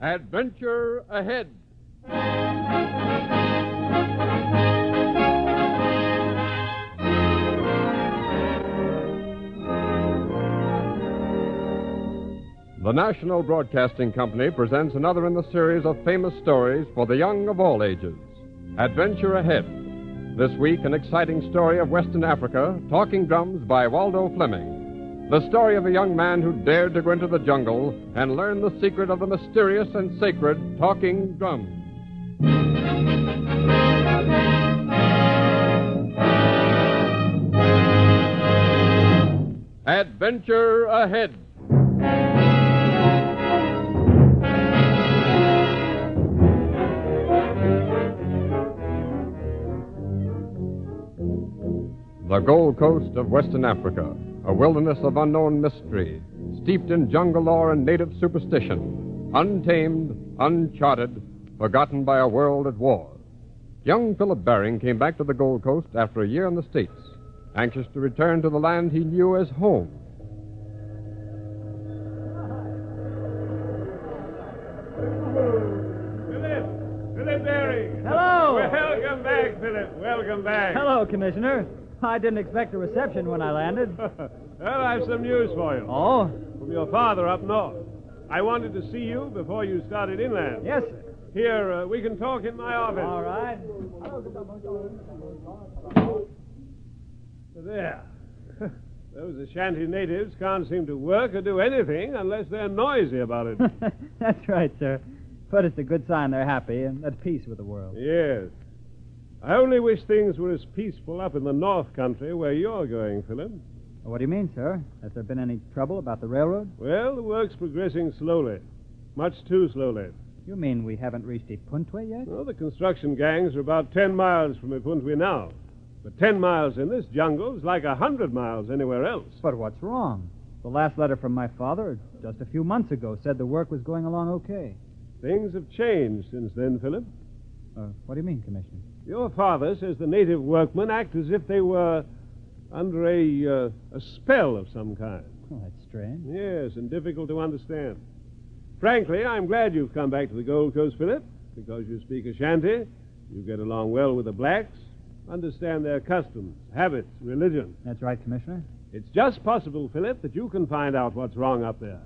Adventure ahead. The National Broadcasting Company presents another in the series of famous stories for the young of all ages Adventure Ahead. This week, an exciting story of Western Africa, Talking Drums by Waldo Fleming. The story of a young man who dared to go into the jungle and learn the secret of the mysterious and sacred talking drum. Adventure Ahead. The Gold Coast of Western Africa, a wilderness of unknown mystery, steeped in jungle lore and native superstition, untamed, uncharted, forgotten by a world at war. Young Philip Baring came back to the Gold Coast after a year in the States, anxious to return to the land he knew as home. Philip! Philip Baring! Hello. Welcome back, Philip. Welcome back. Hello, Commissioner. I didn't expect a reception when I landed. well, I've some news for you. Oh? From your father up north. I wanted to see you before you started inland. Yes, sir. Here, uh, we can talk in my office. All right. There. Those Ashanti natives can't seem to work or do anything unless they're noisy about it. That's right, sir. But it's a good sign they're happy and at peace with the world. yes. I only wish things were as peaceful up in the North Country where you're going, Philip. What do you mean, sir? Has there been any trouble about the railroad? Well, the work's progressing slowly. Much too slowly. You mean we haven't reached Ipuntwe yet? Well, the construction gangs are about 10 miles from Ipuntwe now. But 10 miles in this jungle is like a 100 miles anywhere else. But what's wrong? The last letter from my father, just a few months ago, said the work was going along okay. Things have changed since then, Philip. Uh, what do you mean, Commissioner? Your father says the native workmen act as if they were under a, uh, a spell of some kind. Oh, that's strange. Yes, and difficult to understand. Frankly, I'm glad you've come back to the Gold Coast, Philip, because you speak Ashanti, you get along well with the blacks, understand their customs, habits, religion. That's right, Commissioner. It's just possible, Philip, that you can find out what's wrong up there.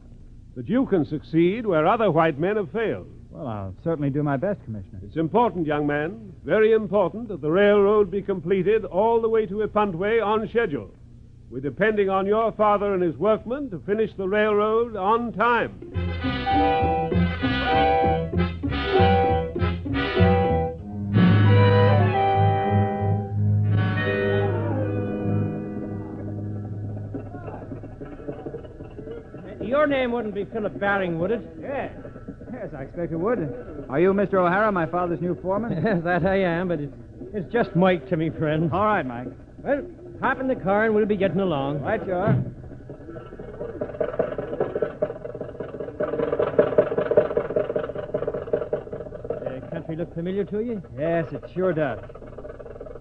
That you can succeed where other white men have failed. Well, I'll certainly do my best, Commissioner. It's important, young man, very important that the railroad be completed all the way to Ipuntwe on schedule. We're depending on your father and his workmen to finish the railroad on time. Your name wouldn't be Philip Baring, would it? Yes. Yes, I expect it would. Are you Mr. O'Hara, my father's new foreman? that I am, but it's, it's just Mike to me, friend. All right, Mike. Well, hop in the car and we'll be getting along. Right, you are. The country look familiar to you? Yes, it sure does.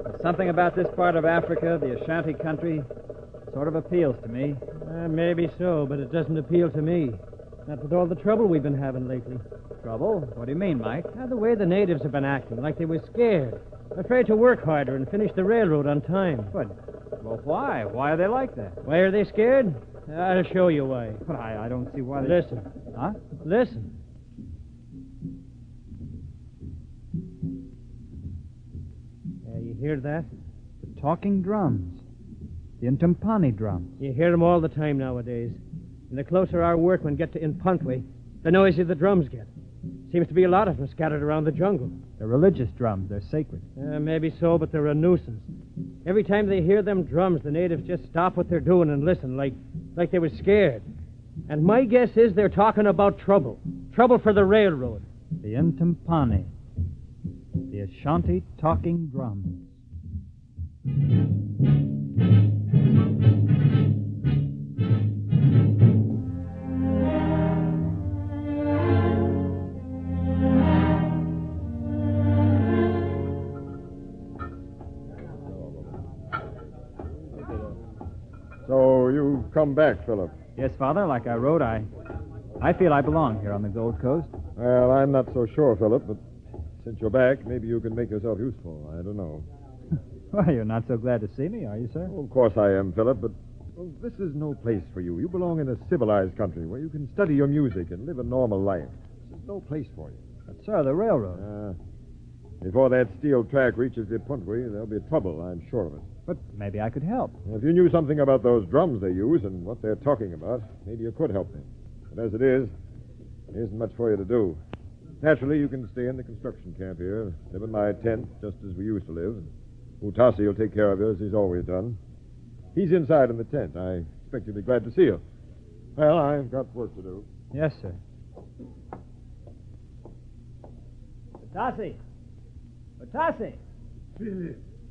There's something about this part of Africa, the Ashanti country, sort of appeals to me. Uh, maybe so, but it doesn't appeal to me. Not with all the trouble we've been having lately. Trouble? What do you mean, Mike? Now, the way the natives have been acting, like they were scared. Afraid to work harder and finish the railroad on time. But, well, why? Why are they like that? Why are they scared? I'll show you why. But I, I don't see why they... Listen. Huh? Listen. Yeah, you hear that? The talking drums. The Intimpani drums. You hear them all the time nowadays. And the closer our workmen get to Inpuntwe, the noisier the drums get. Seems to be a lot of them scattered around the jungle. They're religious drums. They're sacred. Uh, maybe so, but they're a nuisance. Every time they hear them drums, the natives just stop what they're doing and listen, like, like they were scared. And my guess is they're talking about trouble. Trouble for the railroad. The Intimpani. The Ashanti talking drums. Come back, Philip. Yes, Father, like I wrote, I I feel I belong here on the Gold Coast. Well, I'm not so sure, Philip, but since you're back, maybe you can make yourself useful. I don't know. Well, you're not so glad to see me, are you, sir? Oh, of course I am, Philip, but well, this is no place for you. You belong in a civilized country where you can study your music and live a normal life. This is no place for you. But, sir, the railroad. Uh, before that steel track reaches the Puntway, there'll be trouble, I'm sure of it. But maybe I could help. If you knew something about those drums they use and what they're talking about, maybe you could help me. But as it is, there isn't much for you to do. Naturally, you can stay in the construction camp here, live in my tent, just as we used to live. And Utasi will take care of you as he's always done. He's inside in the tent. I expect you'll be glad to see you. Well, I've got work to do. Yes, sir. Tassi. Tassi.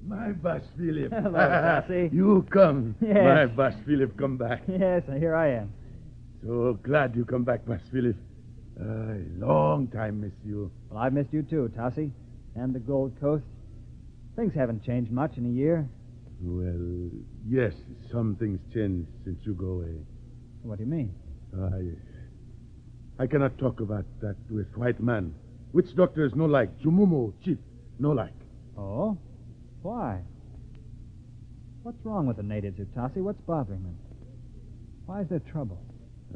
My boss Philip. Hello, you come. Yes. My boss Philip come back. Yes, and here I am. So glad you come back, boss Philip. Uh, long time miss you. Well, I've missed you too, Tassi. And the Gold Coast. Things haven't changed much in a year. Well, yes, some things changed since you go away. What do you mean? I I cannot talk about that with white man. Witch doctor is no like. Jumumu, chief, no like. Oh? Why? What's wrong with the natives, Utasi? What's bothering them? Why is there trouble?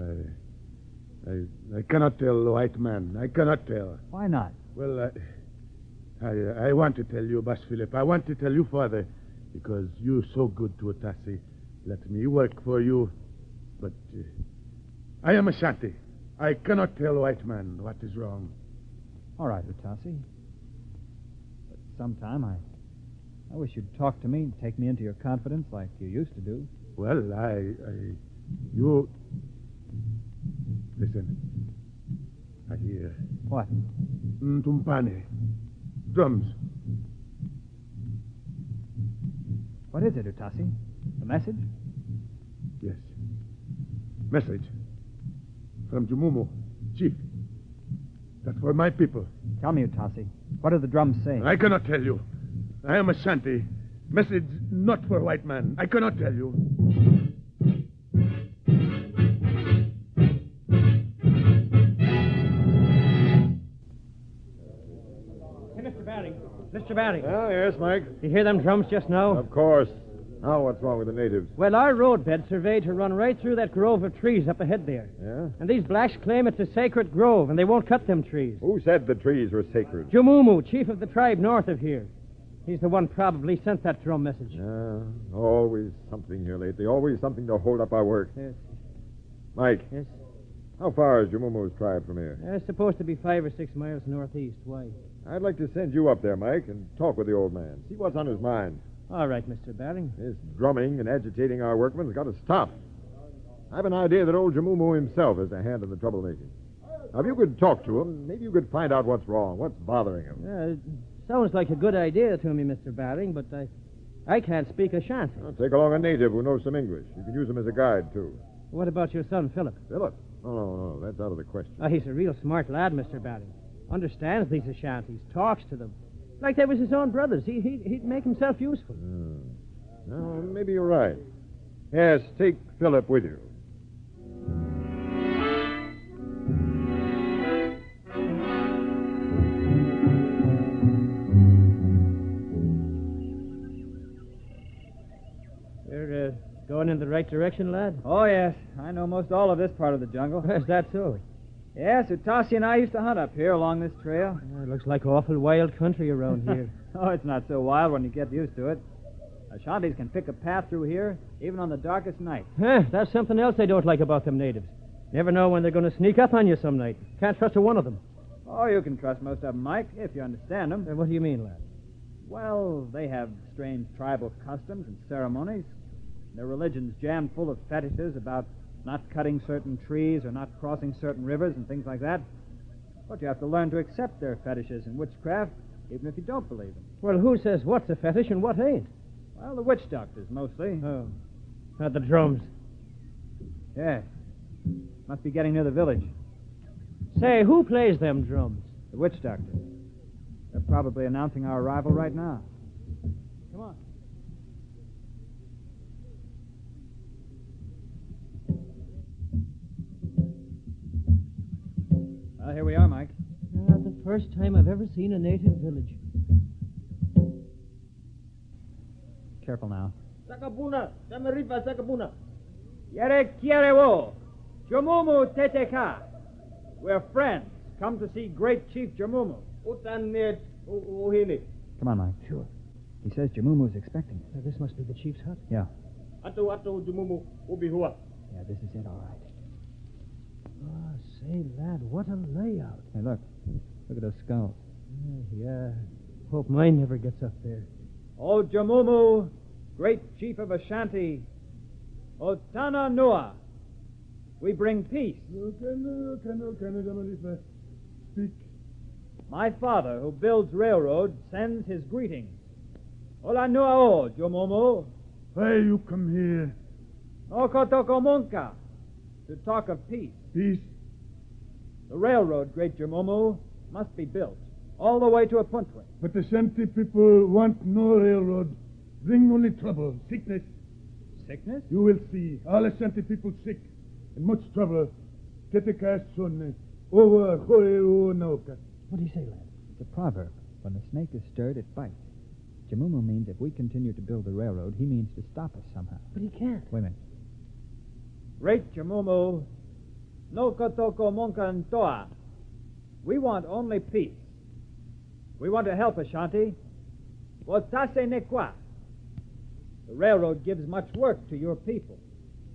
I, I, I cannot tell, white man. I cannot tell. Why not? Well, I, I, I want to tell you, Bas Philip. I want to tell you, Father, because you're so good to Otasi. Let me work for you. But uh, I am Ashanti. I cannot tell white man what is wrong. All right, Utasi. But sometime I, I wish you'd talk to me and take me into your confidence like you used to do. Well, I, I, you. Listen. I hear What? Ntumpane. Drums. What is it, Utasi? A message? Yes. Message. From Jumumu. Chief. That's for my people. Tell me, Utasi. What do the drums say? I cannot tell you. I am Ashanti. Message not for white man. I cannot tell you. Hey, Mr. Baring. Mr. Baring. Oh, yes, Mike. You hear them drums just now? Of course. Now, what's wrong with the natives? Well, our roadbed surveyed to run right through that grove of trees up ahead there. Yeah? And these blacks claim it's a sacred grove, and they won't cut them trees. Who said the trees were sacred? Jumumu, chief of the tribe north of here. He's the one probably sent that drum message. Yeah, always something here lately. Always something to hold up our work. Yes. Mike, Yes. how far is Jumumu's tribe from here? Uh, it's supposed to be five or six miles northeast. Why? I'd like to send you up there, Mike, and talk with the old man. See what's on his mind. All right, Mr. Baring. This drumming and agitating our workmen's got to stop. I've an idea that old Jamumu himself is the hand in the troublemaking. Now, if you could talk to him, maybe you could find out what's wrong, what's bothering him. Uh, it sounds like a good idea to me, Mr. Baring, but I, I can't speak Ashanti. Well, take along a native who knows some English. You can use him as a guide, too. What about your son, Philip? Philip? No, no, no. That's out of the question. Oh, he's a real smart lad, Mr. Baring. Understands these Ashantis, talks to them. Like they was his own brothers. He, he, he'd make himself useful. Hmm. No, maybe you're right. Yes, take Philip with you. Going in the right direction, lad? Oh, yes. I know most all of this part of the jungle. Is that so? Yes, Utasi and I used to hunt up here along this trail. Uh, it looks like awful wild country around here. oh, it's not so wild when you get used to it. Ashantis can pick a path through here, even on the darkest night. Huh, that's something else I don't like about them natives. Never know when they're going to sneak up on you some night. Can't trust a one of them. Oh, you can trust most of them, Mike, if you understand them. Uh, what do you mean, lad? Well, they have strange tribal customs and ceremonies. Their religion's jammed full of fetishes about not cutting certain trees or not crossing certain rivers and things like that. But you have to learn to accept their fetishes and witchcraft, even if you don't believe them. Well, who says what's a fetish and what ain't? Well, the witch doctors, mostly. Oh. Uh, the drums. Yes. Must be getting near the village. Say, who plays them drums? The witch doctors. They're probably announcing our arrival right now. Come on. Well, here we are, Mike. The first time I've ever seen a native village. Careful now. Sakabuna, Tamarifa Sakabuna. Yere Kierewo, Jamumu Teteka. We're friends. Come to see great Chief Jamumu. Utan Uhini. Come on, Mike. Sure. He says Jamumu's expecting us. Now, this must be the chief's hut. Yeah. Atu Atu Jumumu Ubihua. Yeah, this is it, all right. Oh, say, lad, what a layout. Hey, look. Look at those skulls. Yeah, yeah. Hope mine never gets up there. O Jamumu, great chief of Ashanti, oh, Otana Nua, we bring peace. Speak. My father, who builds railroads, sends his greetings. Ola Nua O, Jamumu, Why you come here? Okotokomunka, to talk of peace. Peace. The railroad, great Jamumu, must be built all the way to Apuntwe. But the Shanty people want no railroad. Bring only trouble, sickness. Sickness? You will see. All the Shanty people sick and much trouble. Teteka son. Over Hoeo What do you say, lad? It's a proverb. When a snake is stirred, it bites. Jamumu means if we continue to build the railroad, he means to stop us somehow. But he can't. Wait a minute. Great Jamumu, no kotoko monka ntoa. We want only peace. We want to help Ashanti. Wotase nekwa. The railroad gives much work to your people.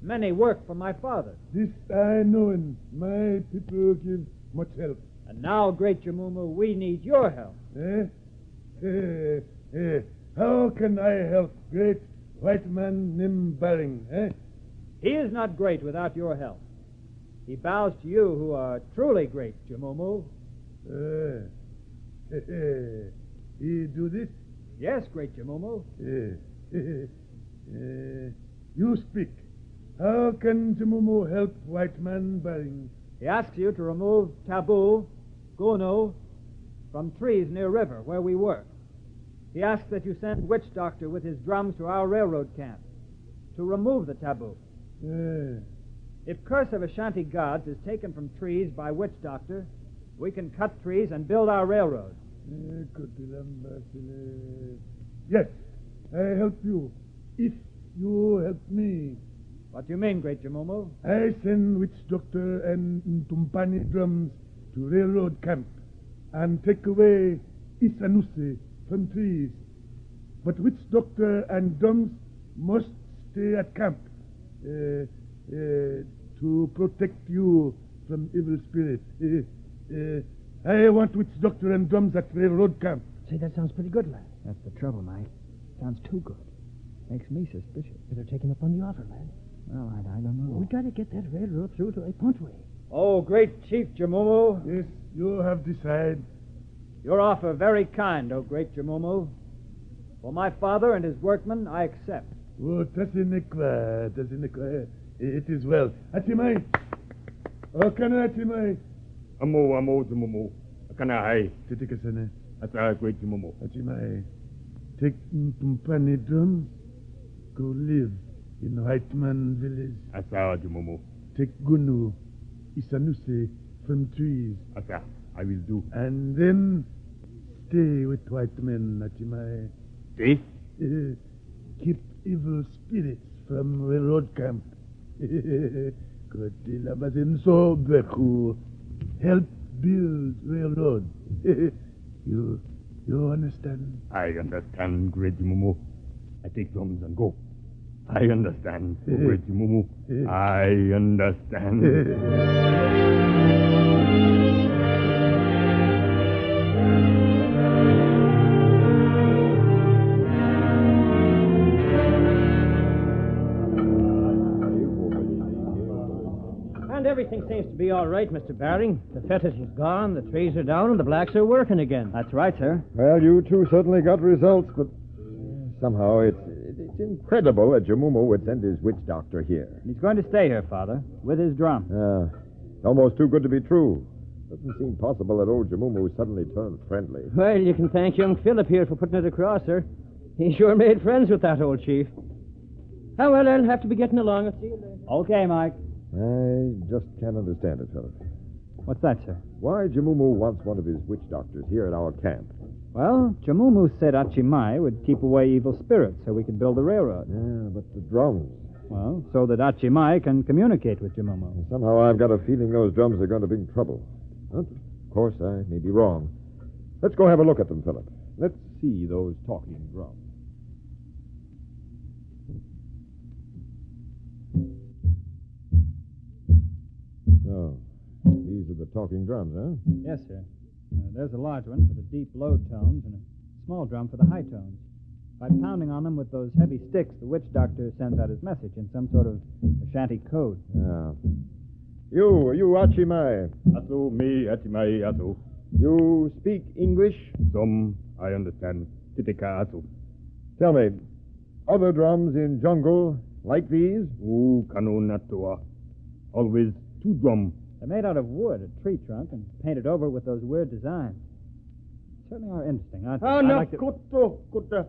Many work for my father. This I know, and my people give much help. And now, great Jamumu, we need your help. Eh? Eh, eh. How can I help great white man named Baring, eh? He is not great without your help. He bows to you who are truly great, Jamumu. Eh. Eh, eh. He do this? Yes, great Jamumu. Eh. Eh. Eh. You speak. How can Jamumu help white man Baring? He asks you to remove taboo, gunu, from trees near river where we work. He asks that you send witch doctor with his drums to our railroad camp to remove the taboo. Eh. If curse of Ashanti gods is taken from trees by witch doctor, we can cut trees and build our railroad. Eh. Yes, I help you. If you help me, What do you mean, great Jamumu? I send witch doctor and Tumpani drums to railroad camp and take away Isanuse from trees. But witch doctor and drums must stay at camp uh, to protect you from evil spirit. Uh, uh, I want witch doctor and drums at railroad camp. Say, that sounds pretty good, lad. That's the trouble, Mike. Sounds too good. Makes me suspicious. Better take him up on the offer, lad. Well, I, I don't know. We gotta get that railroad through to Apuntwe. Oh, great Chief Jamumu, Yes, you have decided. your offer very kind, oh great Jamumu. For my father and his workmen, I accept. Oh, Tasinekwa, Tasinekwa. It is well. Atimai. Oh, kana Atimai. Amo, amo, tumumu. Kana hai. Titikasane. Ata great tumumu. Atimai. Take Tumpani drums. Go live in White Man village. Ata tumumu. Take Gunu, Isanuse from trees. Ata. I will do. And then stay with white men, Atimai. See? Uh, keep evil spirits from railroad camp. Kotilabazin so beku. Help build railroad. you you understand? I understand, great Mumu. I take drums and go. I understand, great Mumu. I understand. Everything seems to be all right, Mr. Baring. The fetish is gone, the trees are down, and the blacks are working again. That's right, sir. Well, you two certainly got results, but somehow it's, it's incredible that Jamumu would send his witch doctor here. He's going to stay here, Father, with his drum. Yeah, it's almost too good to be true. Doesn't seem possible that old Jamumu suddenly turned friendly. Well, you can thank young Philip here for putting it across, sir. He sure made friends with that old chief. Oh, well, I'll have to be getting along. I'll see you later. Okay, Mike. I just can't understand it, Philip. What's that, sir? Why Jamumu wants one of his witch doctors here at our camp. Well, Jamumu said Achimai would keep away evil spirits so we could build the railroad. Yeah, but the drums. Well, so that Achimai can communicate with Jamumu. Somehow I've got a feeling those drums are going to bring trouble. But, of course, I may be wrong. Let's go have a look at them, Philip. Let's see those talking drums. These are the talking drums, huh? Yes, sir. Uh, there's a large one for the deep low tones and a small drum for the high tones. By pounding on them with those heavy sticks, the witch doctor sends out his message in some sort of Ashanti code. Yeah. You, you Achimai. Asu, me, Achimai, Asu. You speak English? Some, I understand. Titika, Asu. Tell me, other drums in jungle like these? U kanu natua. Always two drum. They're made out of wood, a tree trunk, and painted over with those weird designs. Certainly are interesting, aren't they? Ah, I'd no, like to- koto, koto.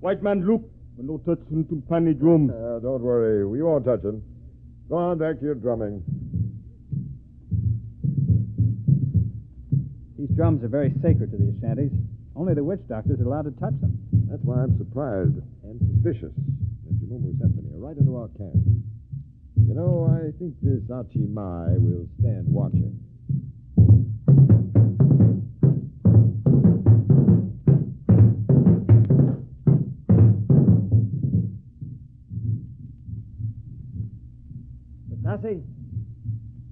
White man, look. No touch into pani drum. Uh, don't worry, we won't touch them. Go on back to your drumming. These drums are very sacred to the Ashantis. Only the witch doctors are allowed to touch them. That's why I'm surprised and suspicious that Jamumu sent them here, right into our camp. You know, I think this Achi Mai will stand watching. Batasi?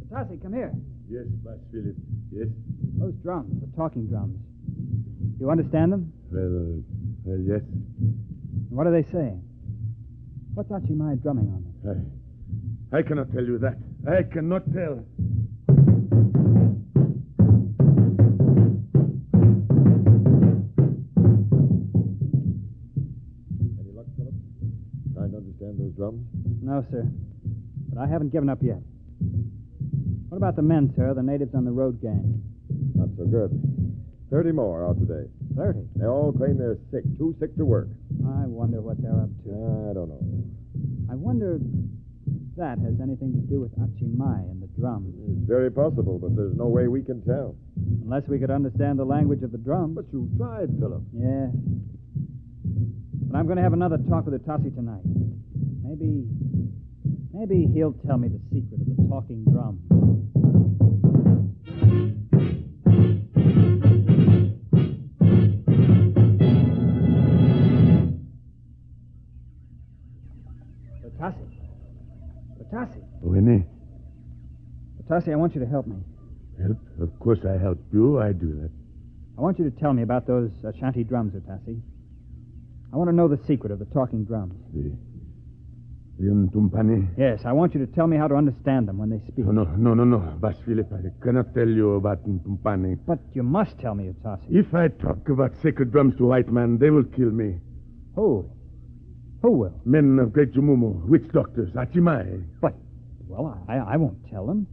Batasi, come here. Yes, Bass Philip. Yes. Those drums, the talking drums. Do you understand them? Well, well, yes. What are they saying? What's Achimai drumming on them? I, I cannot tell you that. I cannot tell. Any luck, Philip? Trying to understand those drums? No, sir. But I haven't given up yet. What about the men, sir, the natives on the road gang? Not so good. Thirty more out today. Thirty. They all claim they're sick, too sick to work. I wonder what they're up to. I don't know. I wonder if that has anything to do with Achimai and the drum. It's very possible, but there's no way we can tell. Unless we could understand the language of the drum. But you tried, Philip. Yeah. But I'm going to have another talk with Utasi tonight. Maybe. Maybe he'll tell me the secret of the talking drum. Winnie, Utasi, I want you to help me. help? Of course I help you. I do that. I want you to tell me about those Ashanti drums, Utasi. I want to know the secret of the talking drums. The, the Untumpani. Yes, I want you to tell me how to understand them when they speak. No, no, no, no, no. Bass Philip, I cannot tell you about Untumpani. But you must tell me, Utasi. If I talk about sacred drums to white man, they will kill me. Who? Who will? Men of Great Jumumu, witch doctors, Achimai. But, well, I, I won't tell them.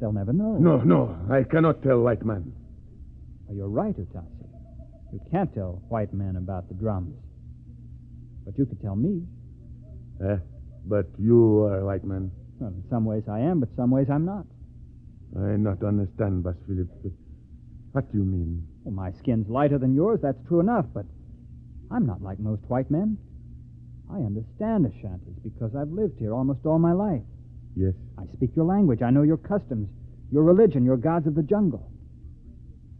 They'll never know. No, no, I cannot tell white man. Well, you're right, Utasi. You can't tell white men about the drums. But you could tell me. Eh? But you are a white man. Well, in some ways I am, but some ways I'm not. I not understand, Bass Philip. What do you mean? Well, my skin's lighter than yours, that's true enough, but I'm not like most white men. I understand Ashantis because I've lived here almost all my life. Yes. I speak your language. I know your customs, your religion, your gods of the jungle.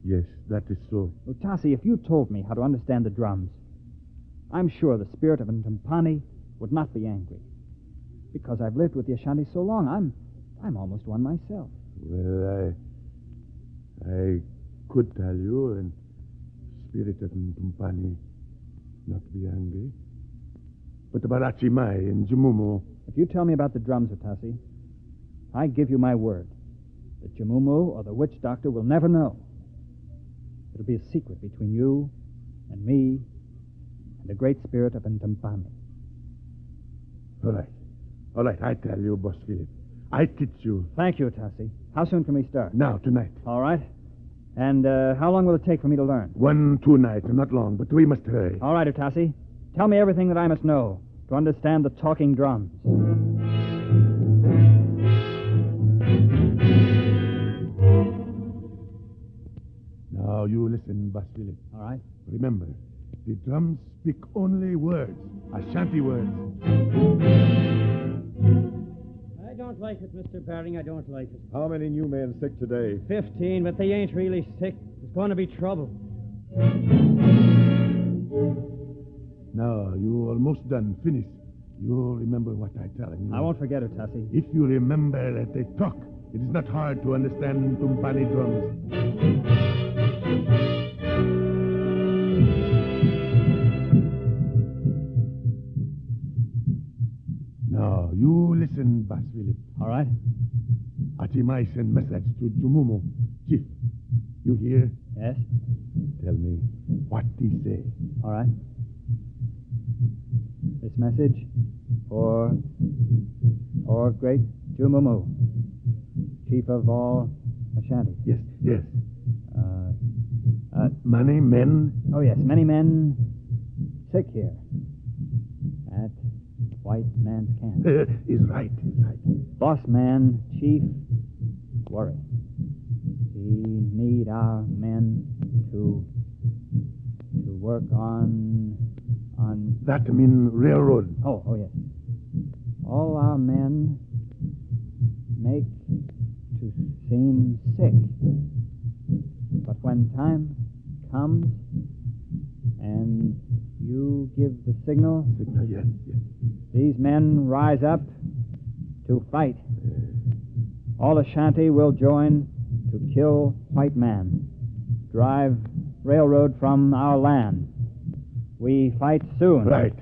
Yes, that is so. Utasi, if you told me how to understand the drums, I'm sure the spirit of Ntumpani would not be angry. Because I've lived with the Ashanti so long, I'm I'm almost one myself. Well, I. I could tell you, and spirit of Ntumpani not be angry. But about Achimai and Jumumu, If you tell me about the drums, Utasi, I give you my word that Jamumu or the witch doctor will never know. It'll be a secret between you and me and the great spirit of Ntumpani. all right. All right, I tell you, Boss Philip. I teach you Thank you, Utasi. How soon can we start? now, tonight. All right. And uh, how long will it take for me to learn? One, two nights, not long, but we must hurry. All right, Utasi. Tell me everything that I must know to understand the talking drums. Now you listen, Bas Philip. All right. Remember, the drums speak only words, Ashanti words. I don't like it, Mr. Baring. I don't like it. How many new men sick today? Fifteen, but they ain't really sick. There's going to be trouble. Now, you're almost done. Finish. You remember what I tell you. I won't forget it, Tassie. If you remember that they talk, it is not hard to understand Tumpani drums. Now, you listen, Bas Philip. All right. Achimai send message to Jumumu. Chief, you hear? Yes. Tell me what he say. All right. This message for for great Jumumu, chief of all Ashanti. Yes, yes. Uh, uh, Many men. oh yes, many men sick here at White Man's Camp. is right, is right. Boss man, chief, worry. He need our men to work on on That mean railroad. oh oh yes. All our men make to seem sick. But when time comes and you give the signal, Signal, yes, yes. these men rise up to fight. All Ashanti will join to kill white man, drive railroad from our land. We fight soon. Right.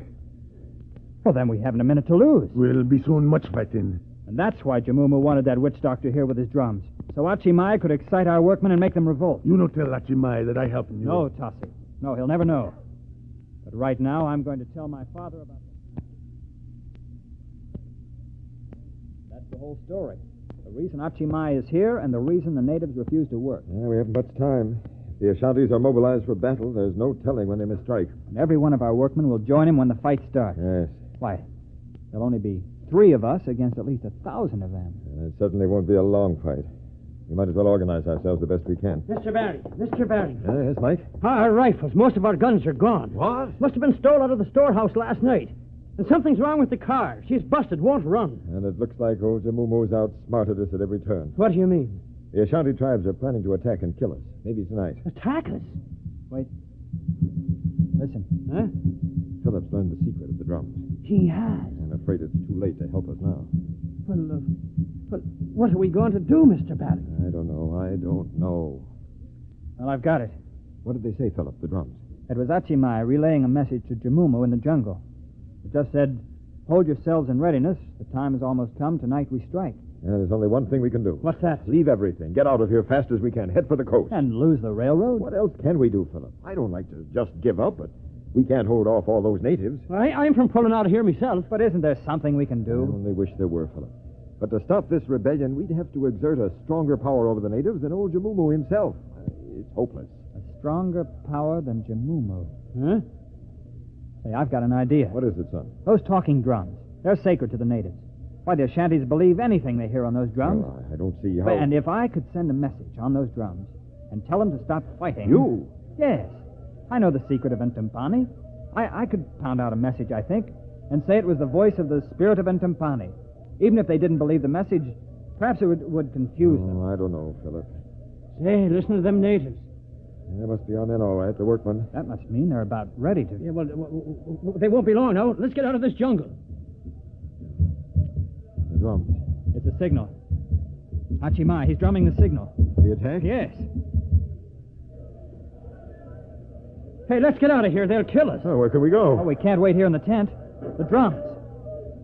Well, then we haven't a minute to lose. We'll be soon much fighting. And that's why Jamumu wanted that witch doctor here with his drums. So Achimai could excite our workmen and make them revolt. You no tell Achimai that I helping you. No, Tossi. No, he'll never know. But right now, I'm going to tell my father about it. That's the whole story. The reason Achimai is here and the reason the natives refuse to work. Yeah, we haven't much time. If the Ashantis are mobilized for battle, there's no telling when they may strike. And every one of our workmen will join him when the fight starts. Yes. Why, there'll only be three of us against at least a thousand of them. And it certainly won't be a long fight. We might as well organize ourselves the best we can. Mr. Barry, Mr. Barry. Yeah, yes, Mike? Our rifles, most of our guns are gone. What? Must have been stole out of the storehouse last night. And something's wrong with the car. She's busted, won't run. And it looks like old Jamumu's outsmarted us at every turn. What do you mean? The Ashanti tribes are planning to attack and kill us. Maybe tonight. Attack us? Wait. Listen. Huh? Philip's learned the secret of the drums. He has. I'm afraid it's too late to help us now. Well, uh, well, what are we going to do, Mr. Baring? I don't know. I don't know. Well, I've got it. What did they say, Philip? The drums? It was Achimai relaying a message to Jamumu in the jungle. It just said, Hold yourselves in readiness. The time has almost come. Tonight we strike. Yeah, there's only one thing we can do. What's that? Leave everything. Get out of here fast as we can. Head for the coast. And lose the railroad? What else can we do, Philip? I don't like to just give up, but we can't hold off all those natives. I, I'm from pulling out of here myself. But isn't there something we can do? I only wish there were, Philip. But to stop this rebellion, we'd have to exert a stronger power over the natives than old Jamumu himself. Uh, It's hopeless. A stronger power than Jamumu. Huh? Say, I've got an idea. What is it, son? Those talking drums. They're sacred to the natives. Why, the Ashantis believe anything they hear on those drums. Well, I don't see how. And if I could send a message on those drums and tell them to stop fighting. You? Yes. I know the secret of Entumpani. I, I could pound out a message, I think, and say it was the voice of the spirit of Entumpani. Even if they didn't believe the message, perhaps it would, would confuse them. Oh, I don't know, Philip. Say, listen to them natives. They must be on men, all right, the workmen. That must mean they're about ready to. Yeah, well, they won't be long now. Let's get out of this jungle. The drums. It's a signal. Hachimai, he's drumming the signal. The attack? Yes. Hey, let's get out of here. They'll kill us. Oh, where can we go? Oh, we can't wait here in the tent. The drums.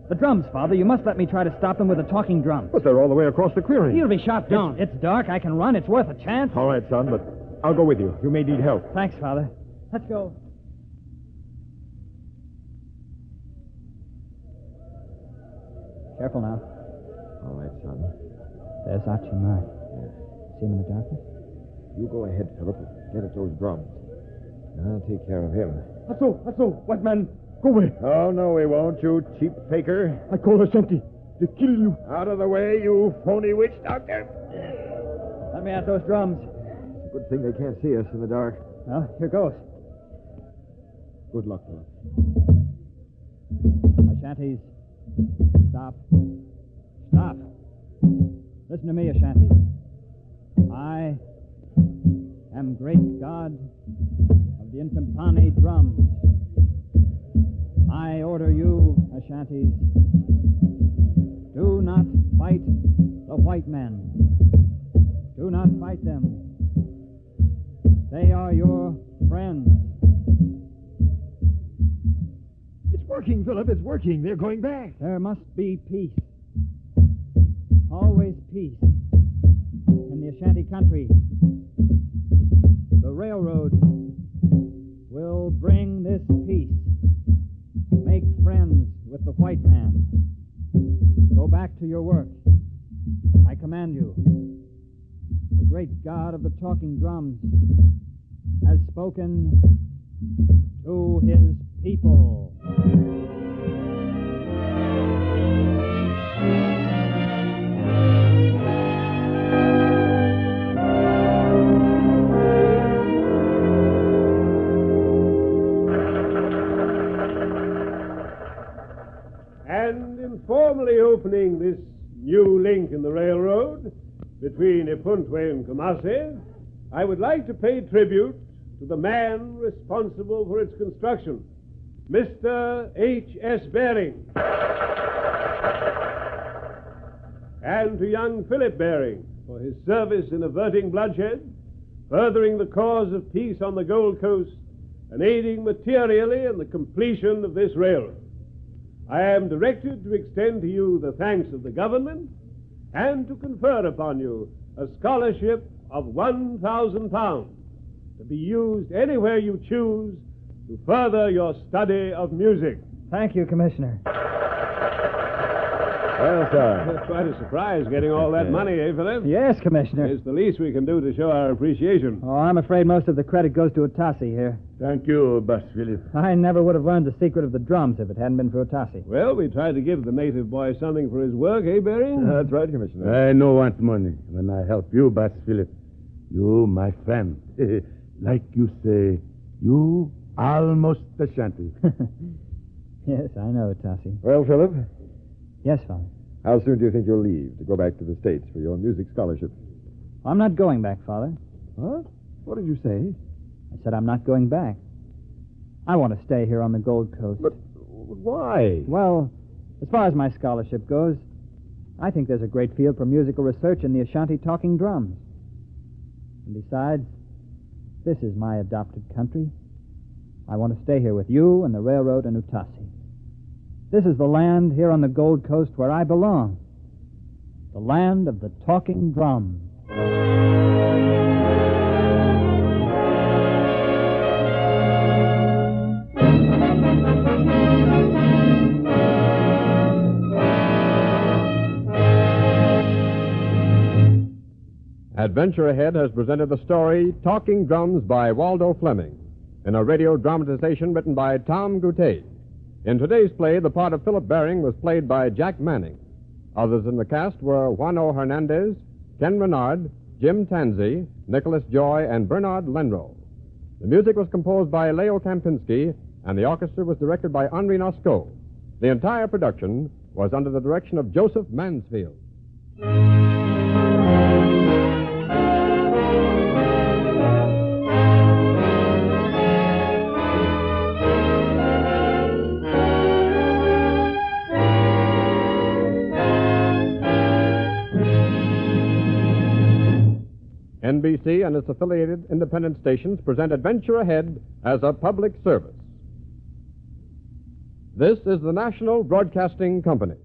The drums, Father. You must let me try to stop them with the talking drums. But they're all the way across the clearing. You'll be shot down. It's dark. I can run. It's worth a chance. All right, son, but I'll go with you. You may need help. Thanks, Father. Let's go. Careful now. All right, son. There's Achimai. See him in the darkness? You go ahead, Philip. Get at those drums. I'll take care of him. That's all, that's all. White man, go away. Oh, no, we won't, you cheap faker. I call Ashanti. They kill you. Out of the way, you phony witch doctor. Let me at those drums. Good thing they can't see us in the dark. Well, here goes. Good luck, Philip. Ashantis, stop. Stop. Listen to me, Ashanti. I am great god of the Intimpani drums. I order you, Ashantis, do not fight the white men. Do not fight them. They are your friends. It's working, Philip. It's working. They're going back. There must be peace. Always peace. In the Ashanti country, the railroad will bring this peace. Make friends with the white man. Go back to your work. I command you. The great God of the talking drums has spoken to his people. And formally opening this new link in the railroad between Ipuntwe and Kumasi, I would like to pay tribute to the man responsible for its construction, Mr. H.S. Baring. and to young Philip Baring for his service in averting bloodshed, furthering the cause of peace on the Gold Coast, and aiding materially in the completion of this railroad. I am directed to extend to you the thanks of the government and to confer upon you a scholarship of £1,000 to be used anywhere you choose to further your study of music. Thank you, Commissioner. Well, sir. It's quite a surprise getting all that money, eh, Philip? Yes, Commissioner. It's the least we can do to show our appreciation. Oh, I'm afraid most of the credit goes to Otasi here. Thank you, Bus Philip. I never would have learned the secret of the drums if it hadn't been for Otasi. Well, we tried to give the native boy something for his work, eh, Barry? That's right, Commissioner. I no want money when I help you, Bus Philip. You, my friend. like you say, you almost Ashanti. yes, I know, Otasi. Well, Philip, Yes, Father. how soon do you think you'll leave to go back to the States for your music scholarship? I'm not going back, Father. Huh? What did you say? I said I'm not going back. I want to stay here on the Gold Coast. But why? Well, as far as my scholarship goes, I think there's a great field for musical research in the Ashanti talking drums. And besides, this is my adopted country. I want to stay here with you and the railroad and Utasi. This is the land here on the Gold Coast where I belong. The land of the talking drums. Adventure Ahead has presented the story Talking Drums by Waldo Fleming in a radio dramatization written by Tom Goutet. In today's play, the part of Philip Baring was played by Jack Manning. Others in the cast were Juano Hernandez, Ken Renard, Jim Tanzi, Nicholas Joy, and Bernard Lenrow. The music was composed by Leo Kempinski, and the orchestra was directed by Henri Nosco. The entire production was under the direction of Joseph Mansfield. NBC and its affiliated independent stations present Adventure Ahead as a public service. This is the National Broadcasting Company.